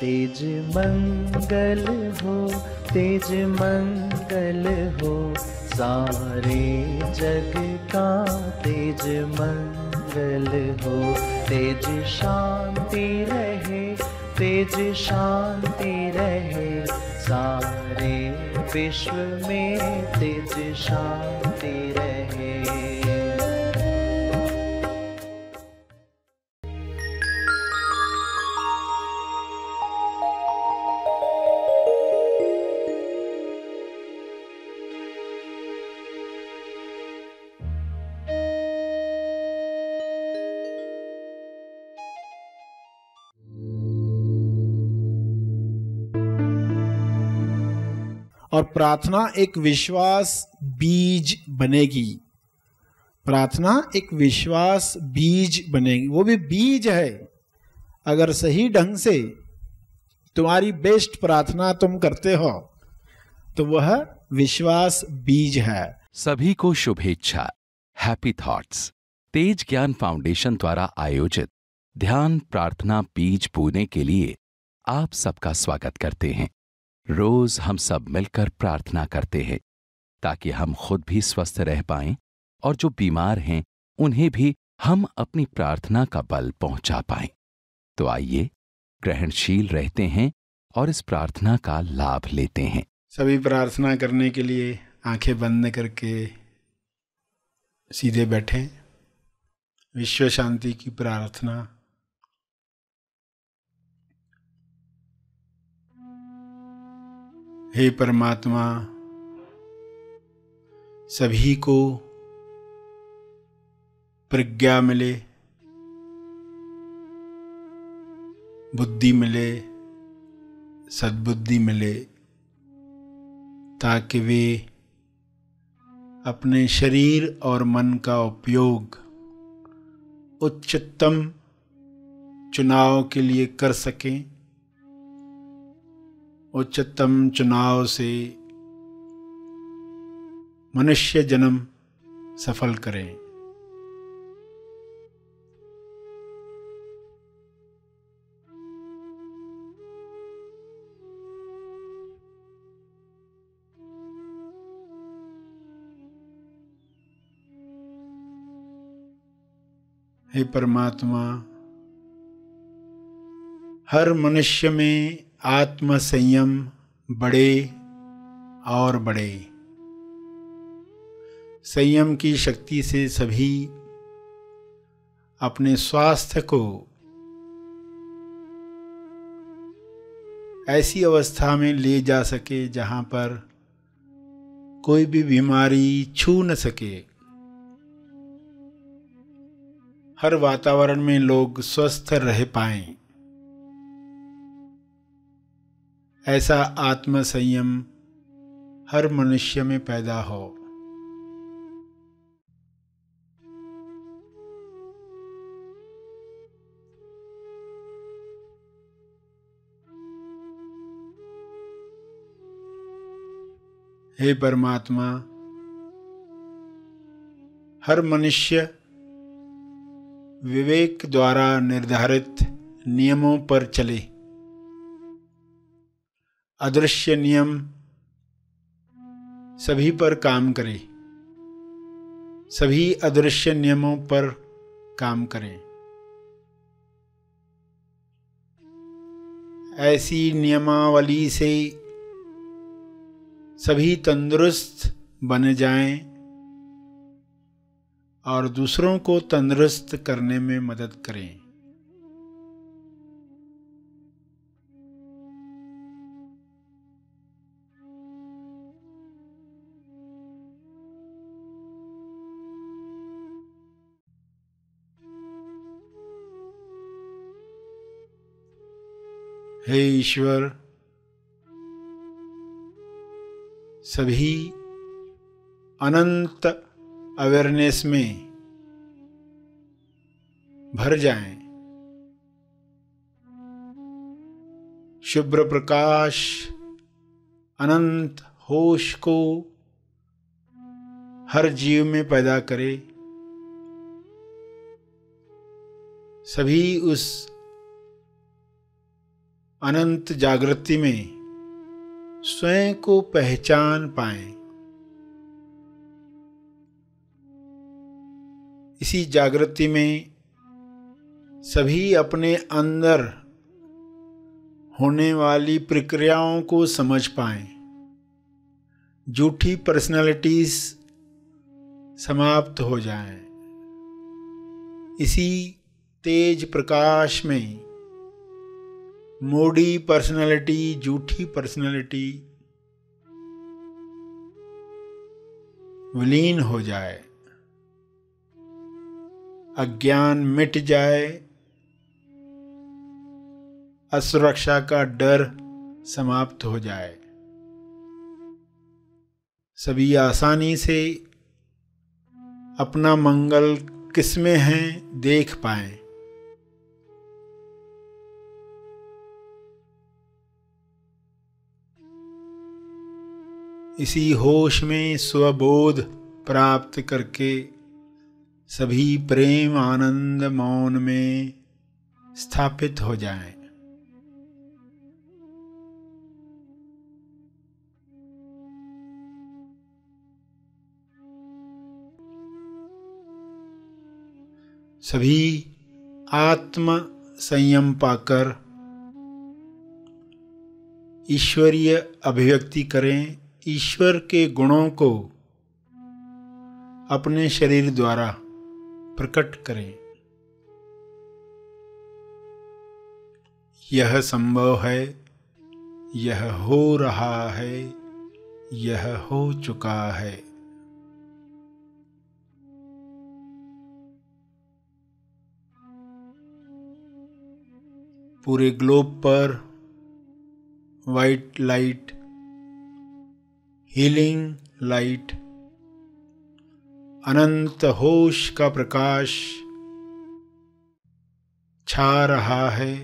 तेज मंगल हो, तेज मंगल हो, सारे जग का तेज मंगल हो। तेज शांति रहे, तेज शांति रहे, सारे विश्व में तेज शांति रहे। और प्रार्थना एक विश्वास बीज बनेगी। प्रार्थना एक विश्वास बीज बनेगी। वो भी बीज है। अगर सही ढंग से तुम्हारी बेस्ट प्रार्थना तुम करते हो तो वह विश्वास बीज है। सभी को शुभेच्छा। हैप्पी थॉट्स तेज ज्ञान फाउंडेशन द्वारा आयोजित ध्यान प्रार्थना बीज बोने के लिए आप सबका स्वागत करते हैं। रोज हम सब मिलकर प्रार्थना करते हैं, ताकि हम खुद भी स्वस्थ रह पाएँ और जो बीमार हैं, उन्हें भी हम अपनी प्रार्थना का बल पहुँचा पाएँ। तो आइए, ग्रहणशील रहते हैं और इस प्रार्थना का लाभ लेते हैं। सभी प्रार्थना करने के लिए आँखें बंद करके सीधे बैठें। विश्व शांति की प्रार्थना। हे परमात्मा, सभी को प्रज्ञा मिले, बुद्धि मिले, सद्बुद्धि मिले, ताकि वे अपने शरीर और मन का उपयोग उच्चतम चुनाव के लिए कर सकें। उच्चतम चुनाव से मनुष्य जन्म सफल करें। हे परमात्मा हर मनुष्य में आत्म संयम बढ़े और बढ़े। संयम की शक्ति से सभी अपने स्वास्थ्य को ऐसी अवस्था में ले जा सके जहाँ पर कोई भी बीमारी छू न सके। हर वातावरण में लोग स्वस्थ रह पाएँ। ऐसा आत्म संयम हर मनुष्य में पैदा हो। हे परमात्मा, हर मनुष्य विवेक द्वारा निर्धारित नियमों पर चले। अदृश्य नियम सभी पर काम करें। सभी अदृश्य नियमों पर काम करें। ऐसी नियमावली से सभी तंदुरुस्त बन जाएँ और दूसरों को तंदुरुस्त करने में मदद करें। हे ईश्वर, सभी अनंत अवेयरनेस में भर जाएँ। शुभ्र प्रकाश, अनंत होश को हर जीव में पैदा करे। सभी उस अनंत जागृति में स्वयं को पहचान पाए इसी जागृति में सभी अपने अंदर होने वाली प्रक्रियाओं को समझ पाए झूठी पर्सनालिटीज समाप्त हो जाएँ। इसी तेज प्रकाश में मोडी पर्सनालिटी झूठी पर्सनालिटी विलीन हो जाए, अज्ञान मिट जाए, असुरक्षा का डर समाप्त हो जाए। सभी आसानी से अपना मंगल किसमें है, देख पाए। इसी होश में स्वबोध प्राप्त करके सभी प्रेम आनंद मौन में स्थापित हो जाएँ। सभी आत्म संयम पाकर ईश्वरीय अभिव्यक्ति करें ईश्वर के गुणों को अपने शरीर द्वारा प्रकट करें। यह संभव है, यह हो रहा है, यह हो चुका है। पूरे ग्लोब पर वाइट लाइट हीलिंग लाइट अनंत होश का प्रकाश छा रहा है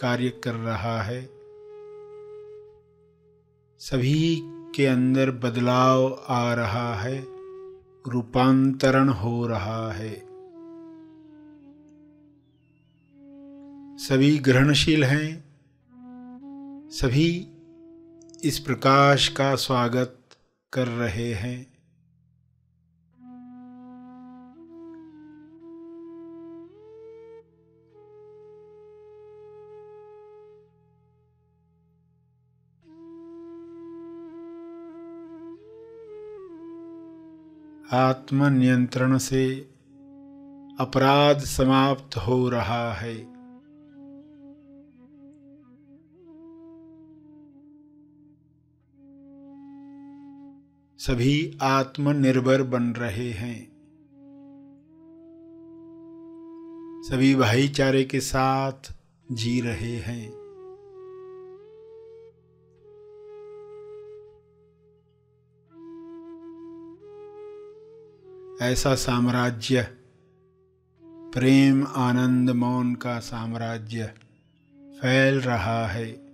कार्य कर रहा है सभी के अंदर बदलाव आ रहा है रूपांतरण हो रहा है सभी ग्रहणशील हैं सभी इस प्रकाश का स्वागत कर रहे हैं। आत्मनियंत्रण से अपराध समाप्त हो रहा है। सभी आत्मनिर्भर बन रहे हैं। सभी भाईचारे के साथ जी रहे हैं। ऐसा साम्राज्य, प्रेम आनंद मौन का साम्राज्य फैल रहा है।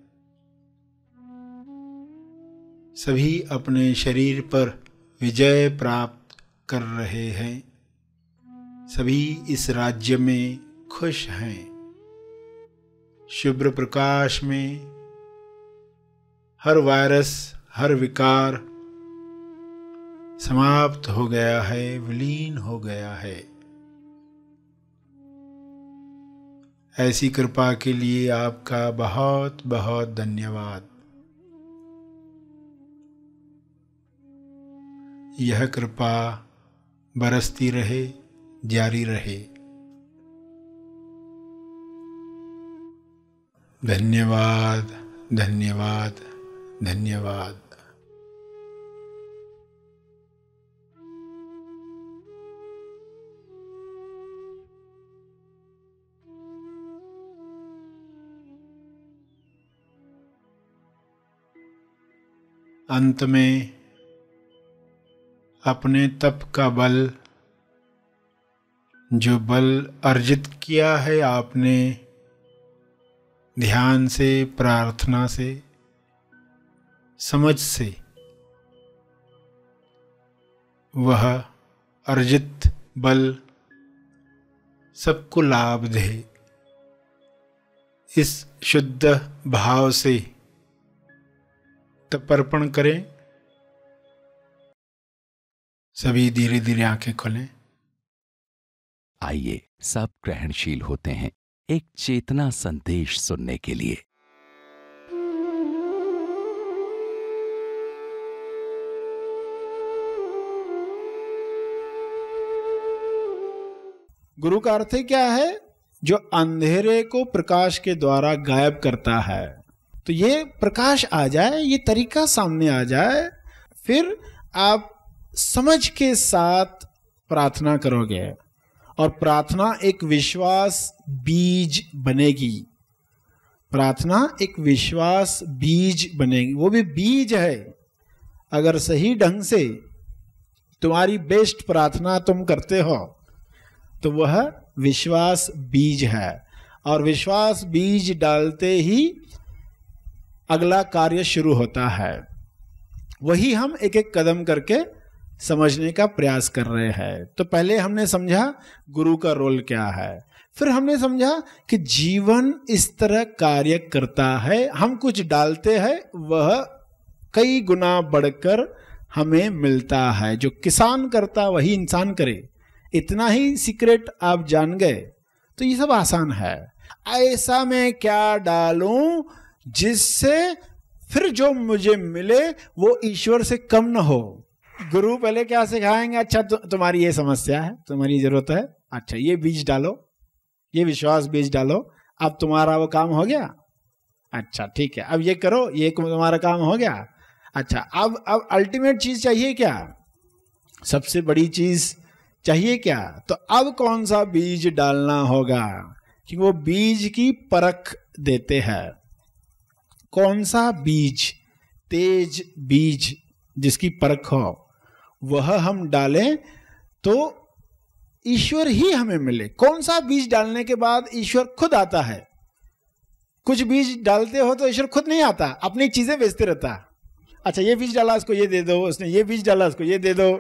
सभी अपने शरीर पर विजय प्राप्त कर रहे हैं। सभी इस राज्य में खुश हैं। शुभ्र प्रकाश में हर वायरस, हर विकार समाप्त हो गया है, विलीन हो गया है। ऐसी कृपा के लिए आपका बहुत बहुत धन्यवाद। यह कृपा बरसती रहे जारी रहे। धन्यवाद धन्यवाद धन्यवाद। अंत में अपने तप का बल, जो बल अर्जित किया है आपने, ध्यान से, प्रार्थना से, समझ से, वह अर्जित बल सबको लाभ दे। इस शुद्ध भाव से तपर्पण करें। सभी धीरे धीरे आँखें खोलें। आइए सब ग्रहणशील होते हैं एक चेतना संदेश सुनने के लिए। गुरु का अर्थ क्या है? जो अंधेरे को प्रकाश के द्वारा गायब करता है। तो ये प्रकाश आ जाए ये तरीका सामने आ जाए फिर आप समझ के साथ प्रार्थना करोगे और प्रार्थना एक विश्वास बीज बनेगी। प्रार्थना एक विश्वास बीज बनेगी। वो भी बीज है। अगर सही ढंग से तुम्हारी बेस्ट प्रार्थना तुम करते हो तो वह विश्वास बीज है। और विश्वास बीज डालते ही अगला कार्य शुरू होता है। वही हम एक एक कदम करके समझने का प्रयास कर रहे हैं। तो पहले हमने समझा गुरु का रोल क्या है। फिर हमने समझा कि जीवन इस तरह कार्य करता है, हम कुछ डालते हैं, वह कई गुना बढ़कर हमें मिलता है। जो किसान करता, वही इंसान करे। इतना ही सीक्रेट आप जान गए। तो ये सब आसान है। ऐसा मैं क्या डालूं जिससे फिर जो मुझे मिले, वो ईश्वर से कम ना हो। गुरु पहले क्या सिखाएँगे? अच्छा तु, तुम्हारी ये समस्या है तुम्हारी ज़रूरत है। अच्छा ये बीज डालो ये विश्वास बीज डालो। अब तुम्हारा वो काम हो गया? अच्छा ठीक है। अब ये करो ये तुम्हारा काम हो गया। अच्छा अब अब अल्टीमेट चीज़ चाहिए क्या? सबसे बड़ी चीज़ चाहिए क्या? तो अब कौन सा बीज डालना होगा? कि वो बीज की परख देते हैं। कौन सा बीज? तेज बीज जिसकी परख हो। वह हम डालें तो ईश्वर ही हमें मिले। कौन सा बीज डालने के बाद ईश्वर खुद आता है? कुछ बीज डालते हो तो ईश्वर खुद नहीं आता, अपनी चीज़ें बेचते रहता। अच्छा ये बीज डाला उसको ये दे दो, उसने ये बीज डाला उसको ये दे दो।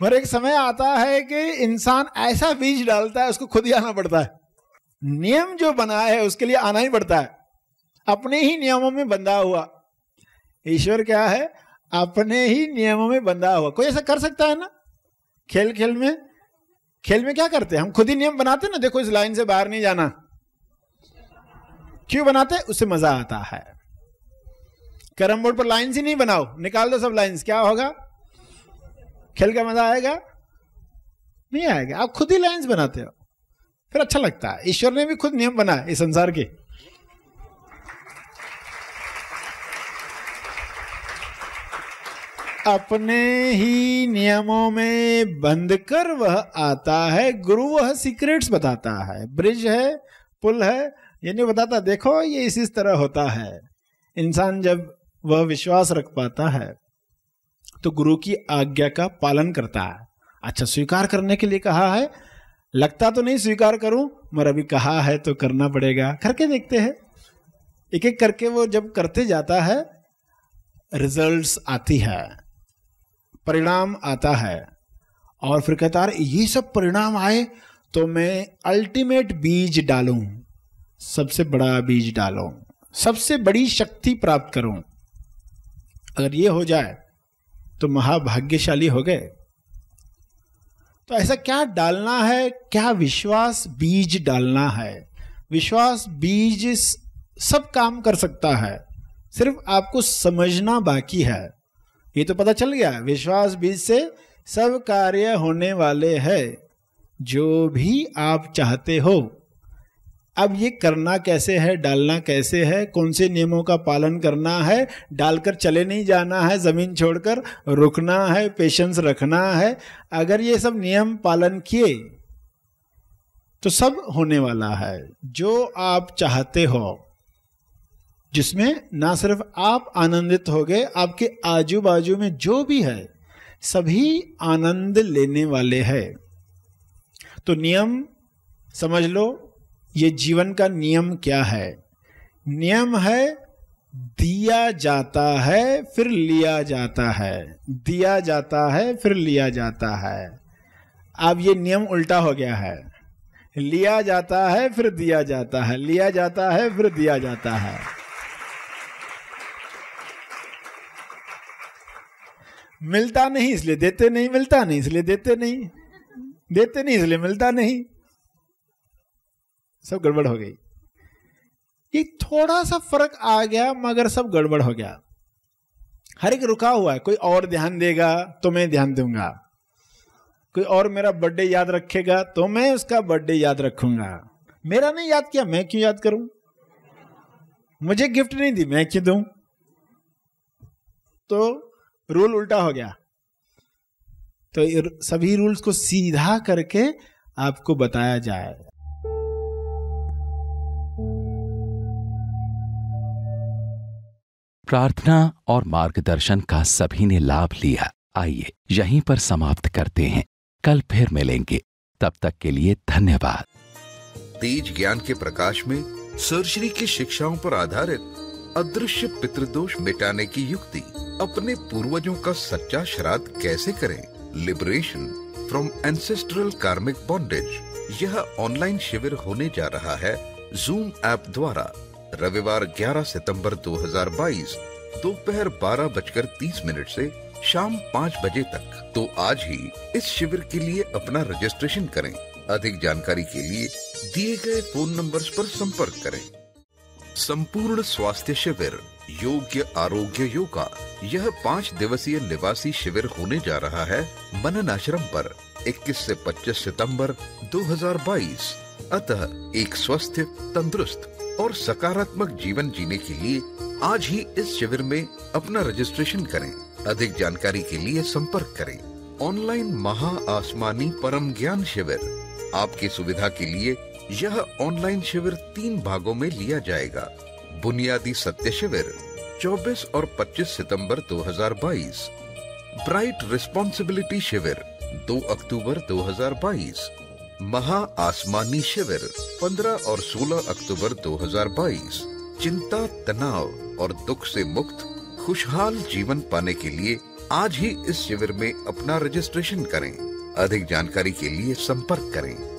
पर एक समय आता है कि इंसान ऐसा बीज डालता है, उसको खुद ही आना पड़ता है। नियम जो बना है, उसके लिए आना ही पड़ता है। अपने ही नियमों में बंधा हुआ। ईश्वर क्या है? अपने ही नियमों में बंधा हुआ। कोई ऐसा कर सकता है ना? खेल खेल में? खेल में क्या करते हैं? हम खुद ही नियम बनाते ना, देखो इस लाइन से बाहर नहीं जाना। क्यों बनाते उससे मज़ा आता है। कैरम बोर्ड पर लाइन ही नहीं बनाओ। निकाल दो सब लाइंस। क्या होगा? खेल का मज़ा आएगा? नहीं आएगा। आप खुद ही लाइन्स बनाते हो। फिर अच्छा लगता है। ईश्वर ने भी खुद नियम बनाया इस संसार के। अपने ही नियमों में बंद कर वह आता है। गुरु वह सीक्रेट्स बताता है। ब्रिज है, पुल है ये नहीं बताता देखो ये इस इस तरह होता है। इंसान जब वह विश्वास रख पाता है तो गुरु की आज्ञा का पालन करता है। अच्छा स्वीकार करने के लिए कहा है? लगता तो नहीं स्वीकार करूँ, मगर अभी कहा है तो करना पड़ेगा। करके देखते हैं। एक एक करके वो जब करते जाता है रिजल्ट्स आती है। परिणाम आता है। और फिर कहता है ये सब परिणाम आए तो मैं अल्टीमेट बीज डालूं, सबसे बड़ा बीज डालूं, सबसे बड़ी शक्ति प्राप्त करूँ। अगर ये हो जाए तो महाभाग्यशाली हो गए। तो ऐसा क्या डालना है, क्या विश्वास बीज डालना है? विश्वास बीज सब काम कर सकता है, सिर्फ़ आपको समझना बाकी है। ये तो पता चल गया। विश्वास बीज से सब कार्य होने वाले हैं, जो भी आप चाहते हो। अब ये करना कैसे है, डालना कैसे है कौन से नियमों का पालन करना है, डालकर चले नहीं जाना है, ज़मीन छोड़कर रुकना है पेशेंस रखना है। अगर ये सब नियम पालन किए तो सब होने वाला है, जो आप चाहते हो। जिसमें ना सिर्फ़ आप आनंदित हो गए, आपके आजू बाजू में जो भी है, सभी आनंद लेने वाले हैं। तो नियम समझ लो, ये जीवन का नियम क्या है? नियम है, दिया जाता है, फिर लिया जाता है। दिया जाता है, फिर लिया जाता है। अब ये नियम उल्टा हो गया है। लिया जाता है, फिर दिया जाता है। लिया जाता है, फिर दिया जाता है। मिलता नहीं, इसलिए देते नहीं, मिलता नहीं, इसलिए देते नहीं। देते नहीं, इसलिए मिलता नहीं। सब गड़बड़ हो गई। ये थोड़ा सा फ़र्क आ गया, मगर सब गड़बड़ हो गया। हर एक रुका हुआ है, कोई और ध्यान देगा तो मैं ध्यान दूँगा। कोई और मेरा बर्थडे याद रखेगा तो मैं उसका बर्थडे याद रखूँगा। मेरा नहीं याद किया, मैं क्यों याद करूँ? मुझे गिफ्ट नहीं दी, मैं क्यों दूँ? तो रूल उल्टा हो गया। तो सभी रूल्स को सीधा करके आपको बताया जाए। प्रार्थना और मार्गदर्शन का सभी ने लाभ लिया। आइए यहीं पर समाप्त करते हैं। कल फिर मिलेंगे। तब तक के लिए धन्यवाद। तेज ज्ञान के प्रकाश में सर्जरी की शिक्षाओं पर आधारित अदृश्य पितृदोष मिटाने की युक्ति। अपने पूर्वजों का सच्चा श्राद्ध कैसे करें? Liberation from ancestral karmic bondage यह ऑनलाइन शिविर होने जा रहा है जूम ऐप द्वारा। रविवार 11 सितंबर 2022 दोपहर बारह बजकर तीस मिनट से शाम पाँच बजे तक। तो आज ही इस शिविर के लिए अपना रजिस्ट्रेशन करें। अधिक जानकारी के लिए दिए गए फ़ोन नंबर्स पर संपर्क करें। संपूर्ण स्वास्थ्य शिविर, योग्य आरोग्य योगा, यह पाँच दिवसीय निवासी शिविर होने जा रहा है मनन आश्रम पर 21 से 25 सितंबर 2022 अतः एक स्वस्थ, तंदुरुस्त और सकारात्मक जीवन जीने के लिए आज ही इस शिविर में अपना रजिस्ट्रेशन करें। अधिक जानकारी के लिए संपर्क करें। ऑनलाइन महा आसमानी परम ज्ञान शिविर, आपकी सुविधा के लिए यह ऑनलाइन शिविर तीन भागों में लिया जाएगा। बुनियादी सत्य शिविर 24 और 25 सितंबर 2022 ब्राइट रिस्पॉन्सिबिलिटी शिविर 2 अक्टूबर 2022 महा आसमानी शिविर 15 और 16 अक्टूबर 2022 चिंता, तनाव और दुख से मुक्त, खुशहाल जीवन पाने के लिए आज ही इस शिविर में अपना रजिस्ट्रेशन करें। अधिक जानकारी के लिए संपर्क करें।